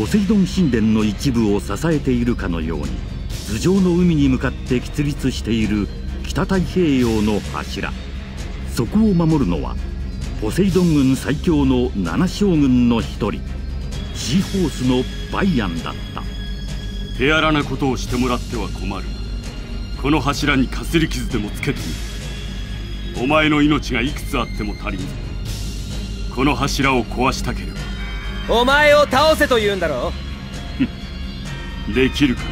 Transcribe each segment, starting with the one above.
ポセイドン神殿の一部を支えているかのように頭上の海に向かって喫立している北太平洋の柱。そこを守るのはポセイドン軍最強の七将軍の一人。シーホースのバイアンだった。手荒なことをしてもらっては困るこの柱にかすり傷でもつけてみる。お前の命がいくつあっても足りん。この柱を壊したければお前を倒せと言うんだろう？できるかな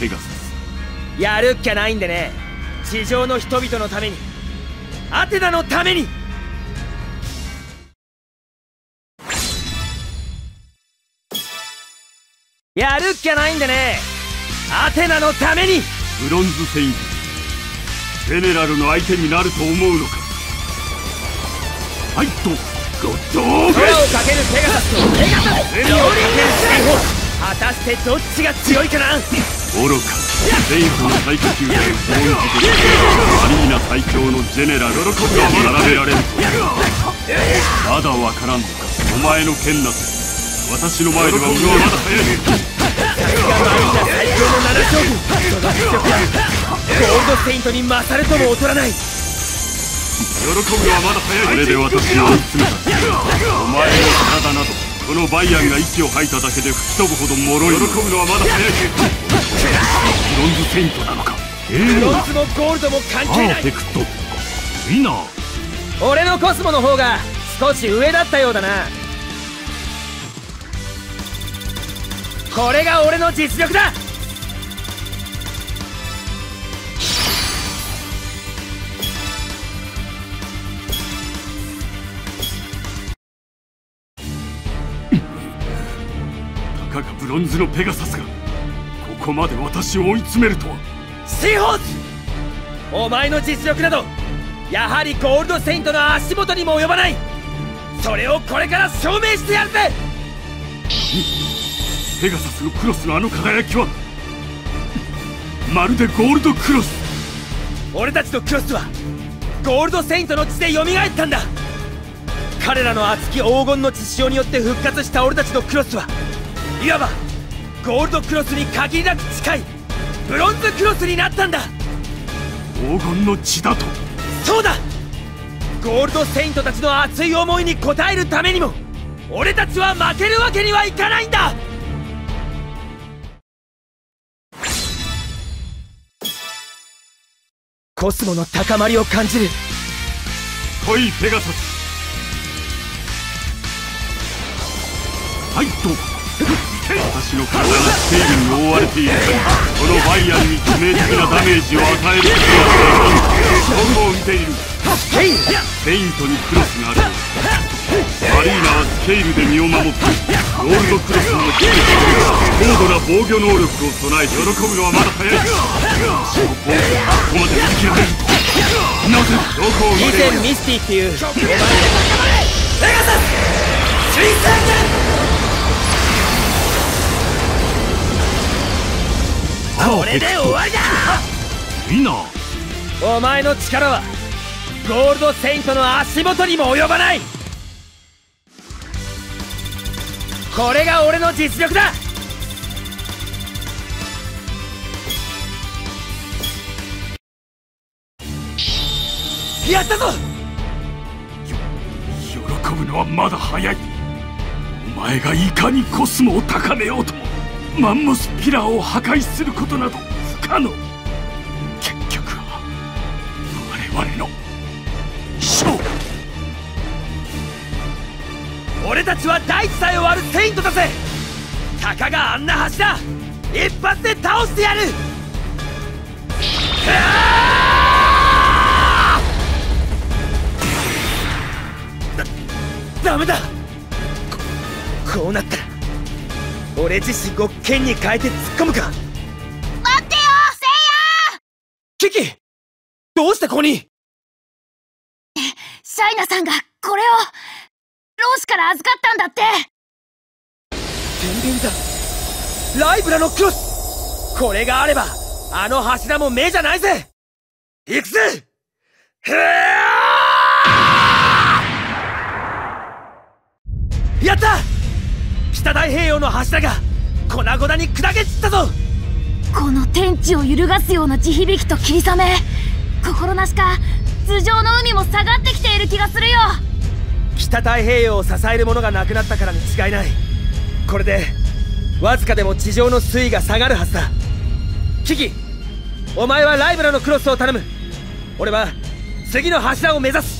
ペガサス。やるっきゃないんでね。地上の人々のために。アテナのために。やるっきゃないんでね。アテナのために。ブロンズセイントゼネラルの相手になると思うのか。ファイトゴッドオーフェペガサスとペガサス両輪果たしてどっちが強いかな愚かセイントの最下級でブロンズでアリーナ最強のジェネラルが並べられるとまだわからんのかお前の剣など私の前ではまだ早い最強の七将軍その実力はゴールドセイントに勝る。とも劣らない喜ぶのはまだ早い。それで私を追い詰めたお前の体などこのバイアンが息を吐いただけで吹き飛ぶほど脆い。喜ぶのはまだ早いブロンズセイントなのかブロンズもゴールドも関係ない。パーフェクトいいな俺のコスモの方が少し上だったようだな。これが俺の実力だ。ブロンズのペガサスがここまで私を追い詰めるとは。シーホースお前の実力などやはりゴールドセイントの足元にも及ばない。それをこれから証明してやるぜ。ペガサスのクロスのあの輝きは まるでゴールドクロス。俺たちのクロスはゴールドセイントの血で蘇ったんだ。彼らの熱き黄金の血潮によって復活した俺たちのクロスはいわばゴールドクロスに限りなく近いブロンズクロスになったんだ。黄金の血だと。そうだ。ゴールドセイントたちの熱い思いに応えるためにも俺たちは負けるわけにはいかないんだ。コスモの高まりを感じる。来いペガサス。ファイト私の体がスケールに覆われている。このバイアンに致命的なダメージを与えることはできんを見ている。スケイルペイントにクロスがある。アリーナはスケールで身を守ってゴールドクロスの高度な防御能力を備え喜ぶのはまだ早い。そこここまで振り切られるなぜ？どこを見て前ミスティっていうお前ペガサスこれで終わりだ。いいなお前の力はゴールドセイントの足元にも及ばない。これが俺の実力だ。やったぞ！喜ぶのはまだ早い。お前がいかにコスモを高めようともマンモスピラーを破壊することなど不可能。結局は我々の勝負。俺たちは大地さえ割るセイントだぜたかがあんな柱一発で倒してやる。だダメだ。ここうなった。俺自身を剣に変えて突っ込むか。待ってよキキどうしてここに？シャイナさんがこれをローシから預かったんだって。天秤座。ライブラのクロス。これがあればあの柱も目じゃないぜ。行くぜ！へやった北太平洋の柱が粉々に砕け散ったぞ。この天地を揺るがすような地響きと霧雨。心なしか頭上の海も下がってきている気がするよ。北太平洋を支えるものがなくなったからに違いない。これでわずかでも地上の水位が下がるはずだ。キキお前はライブラのクロスを頼む。俺は次の柱を目指す